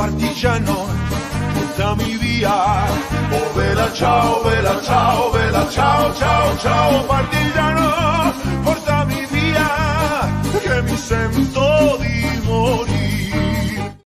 partigiano, portami via. Oh vela ciao, vela ciao, vela ciao, ciao, ciao partigiano, portami via, che mi sento di